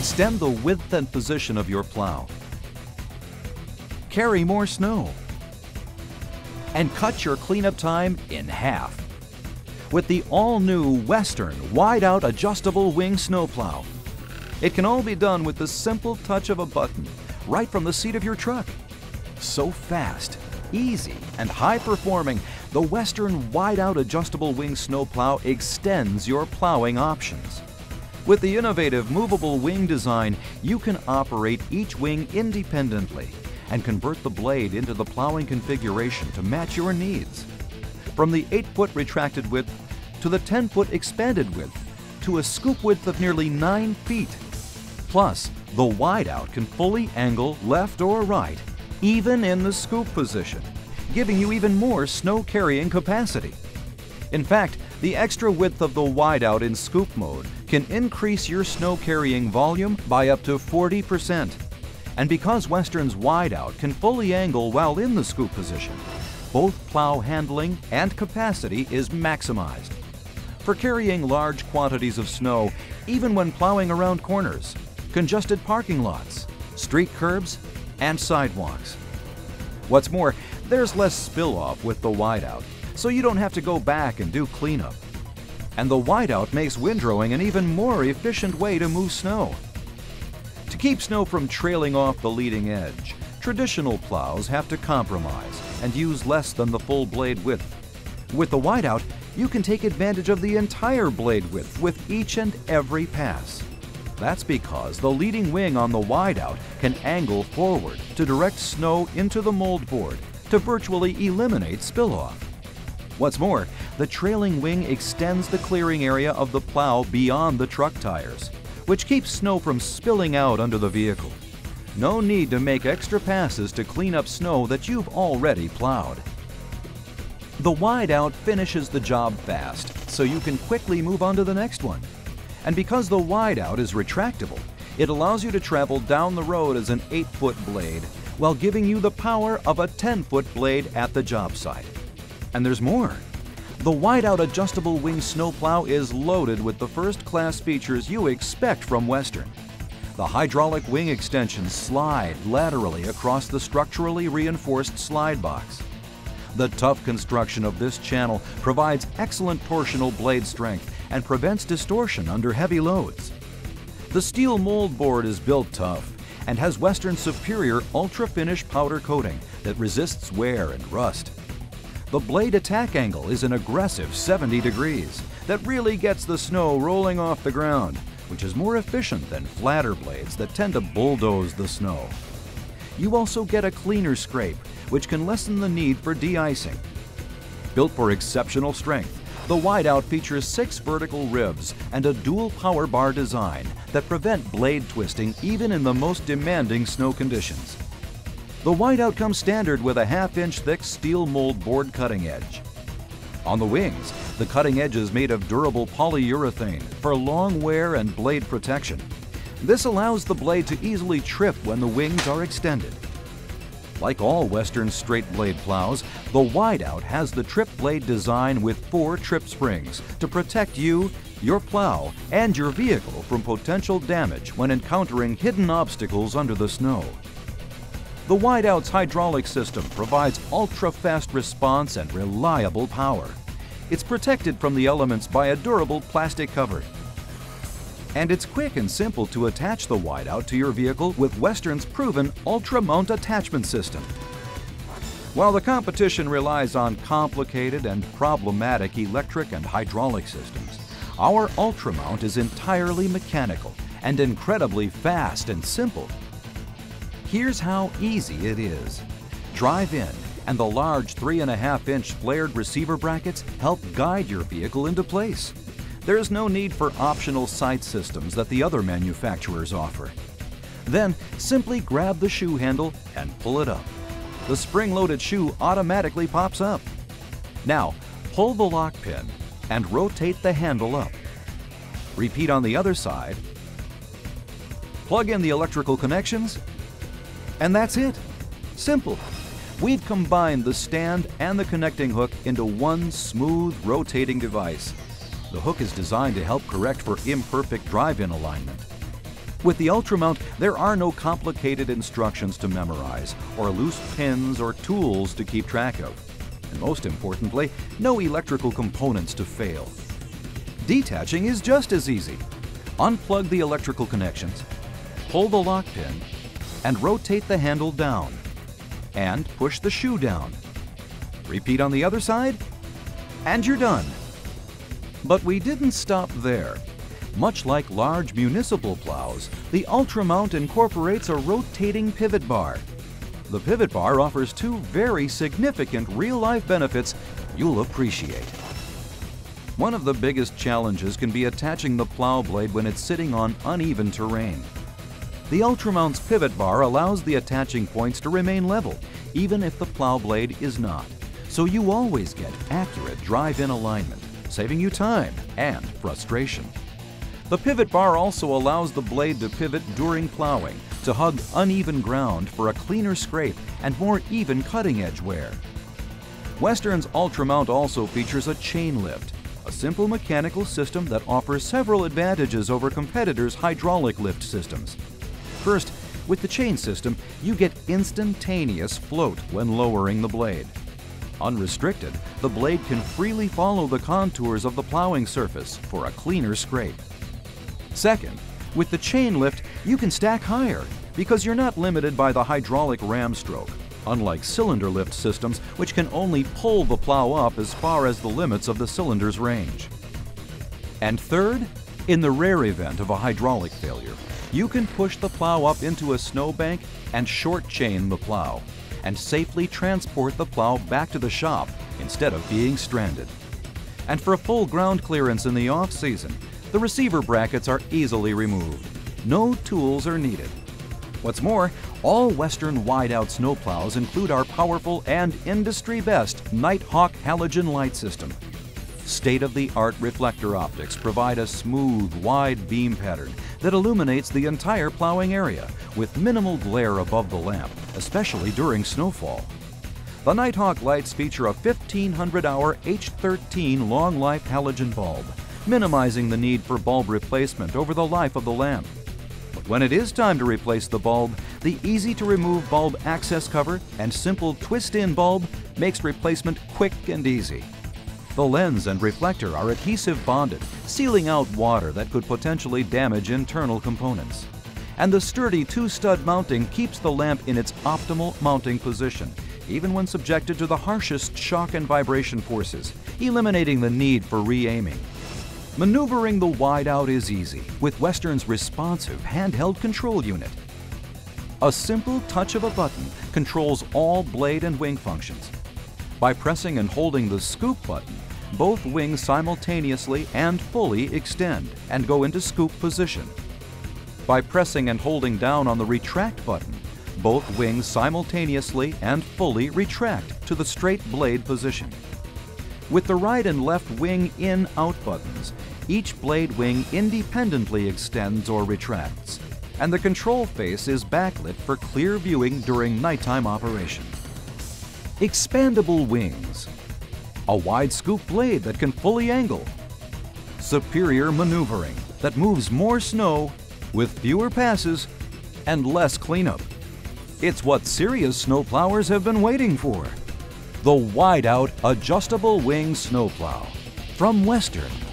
Extend the width and position of your plow. Carry more snow. And cut your cleanup time in half. With the all-new Western wide-out adjustable wing snowplow. It can all be done with the simple touch of a button right from the seat of your truck. So fast, easy, and high-performing, the Western wide-out adjustable wing snowplow extends your plowing options. With the innovative movable wing design, you can operate each wing independently and convert the blade into the plowing configuration to match your needs. From the 8-foot retracted width to the 10-foot expanded width to a scoop width of nearly 9 feet. Plus, the wide-out can fully angle left or right, even in the scoop position, giving you even more snow carrying capacity. In fact, the extra width of the wide-out in scoop mode can increase your snow carrying volume by up to 40%. And because Western's wide-out can fully angle while in the scoop position, both plow handling and capacity is maximized. For carrying large quantities of snow, even when plowing around corners, congested parking lots, street curbs, and sidewalks. What's more, there's less spill-off with the wide-out, so you don't have to go back and do cleanup. And the wide-out makes windrowing an even more efficient way to move snow. To keep snow from trailing off the leading edge, traditional plows have to compromise and use less than the full blade width. With the wide-out, you can take advantage of the entire blade width with each and every pass. That's because the leading wing on the wide-out can angle forward to direct snow into the mold board to virtually eliminate spill-off. What's more, the trailing wing extends the clearing area of the plow beyond the truck tires, which keeps snow from spilling out under the vehicle. No need to make extra passes to clean up snow that you've already plowed. The wide-out finishes the job fast, so you can quickly move on to the next one. And because the wide-out is retractable, it allows you to travel down the road as an 8-foot blade while giving you the power of a 10-foot blade at the job site. And there's more. The wide-out adjustable wing snowplow is loaded with the first-class features you expect from Western. The hydraulic wing extensions slide laterally across the structurally reinforced slide box. The tough construction of this channel provides excellent torsional blade strength and prevents distortion under heavy loads. The steel mold board is built tough and has Western's superior ultra-finish powder coating that resists wear and rust. The blade attack angle is an aggressive 70 degrees that really gets the snow rolling off the ground, which is more efficient than flatter blades that tend to bulldoze the snow. You also get a cleaner scrape, which can lessen the need for de-icing. Built for exceptional strength, the wide-out features six vertical ribs and a dual power bar design that prevent blade twisting even in the most demanding snow conditions. The wide-out comes standard with a half-inch thick steel mold board cutting edge. On the wings, the cutting edge is made of durable polyurethane for long wear and blade protection. This allows the blade to easily trip when the wings are extended. Like all Western straight blade plows, the Wideout has the trip blade design with four trip springs to protect you, your plow, and your vehicle from potential damage when encountering hidden obstacles under the snow. The Wideout's hydraulic system provides ultra-fast response and reliable power. It's protected from the elements by a durable plastic cover and it's quick and simple to attach the wideout to your vehicle with Western's proven Ultra Mount attachment system. While the competition relies on complicated and problematic electric and hydraulic systems, our Ultra Mount is entirely mechanical and incredibly fast and simple. Here's how easy it is. Drive in, and the large 3.5 inch flared receiver brackets help guide your vehicle into place. There's no need for optional sight systems that the other manufacturers offer. Then simply grab the shoe handle and pull it up. The spring-loaded shoe automatically pops up. Now, pull the lock pin and rotate the handle up. Repeat on the other side. Plug in the electrical connections, and that's it. Simple. We've combined the stand and the connecting hook into one smooth rotating device. The hook is designed to help correct for imperfect drive-in alignment. With the Ultramount, there are no complicated instructions to memorize, or loose pins or tools to keep track of. And most importantly, no electrical components to fail. Detaching is just as easy. Unplug the electrical connections, pull the lock pin, and rotate the handle down. And push the shoe down. Repeat on the other side, and you're done. But we didn't stop there. Much like large municipal plows, the Ultramount incorporates a rotating pivot bar. The pivot bar offers two very significant real-life benefits you'll appreciate. One of the biggest challenges can be attaching the plow blade when it's sitting on uneven terrain. The Ultramount's pivot bar allows the attaching points to remain level, even if the plow blade is not, so you always get accurate drive-in alignment, saving you time and frustration. The pivot bar also allows the blade to pivot during plowing to hug uneven ground for a cleaner scrape and more even cutting edge wear. Western's Ultramount also features a chain lift, a simple mechanical system that offers several advantages over competitors' hydraulic lift systems. First, with the chain system, you get instantaneous float when lowering the blade. Unrestricted, the blade can freely follow the contours of the plowing surface for a cleaner scrape. Second, with the chain lift, you can stack higher because you're not limited by the hydraulic ram stroke, unlike cylinder lift systems which can only pull the plow up as far as the limits of the cylinder's range. And third, in the rare event of a hydraulic failure, you can push the plow up into a snowbank and short chain the plow and safely transport the plow back to the shop instead of being stranded. And for a full ground clearance in the off-season, the receiver brackets are easily removed. No tools are needed. What's more, all Western wide-out snowplows include our powerful and industry-best Nighthawk halogen light system. State-of-the-art reflector optics provide a smooth, wide beam pattern that illuminates the entire plowing area with minimal glare above the lamp, especially during snowfall. The Nighthawk lights feature a 1500-hour H13 long-life halogen bulb minimizing the need for bulb replacement over the life of the lamp. But when it is time to replace the bulb, the easy-to-remove bulb access cover and simple twist-in bulb makes replacement quick and easy. The lens and reflector are adhesive bonded, sealing out water that could potentially damage internal components. And the sturdy two-stud mounting keeps the lamp in its optimal mounting position, even when subjected to the harshest shock and vibration forces, eliminating the need for re-aiming. Maneuvering the wide-out is easy with Western's responsive handheld control unit. A simple touch of a button controls all blade and wing functions. By pressing and holding the scoop button, both wings simultaneously and fully extend and go into scoop position. By pressing and holding down on the retract button, both wings simultaneously and fully retract to the straight blade position. With the right and left wing in-out buttons, each blade wing independently extends or retracts, and the control face is backlit for clear viewing during nighttime operation. Expandable wings, a wide scoop blade that can fully angle, superior maneuvering that moves more snow with fewer passes and less cleanup. It's what serious snowplowers have been waiting for the wide-out adjustable wing snowplow from Western.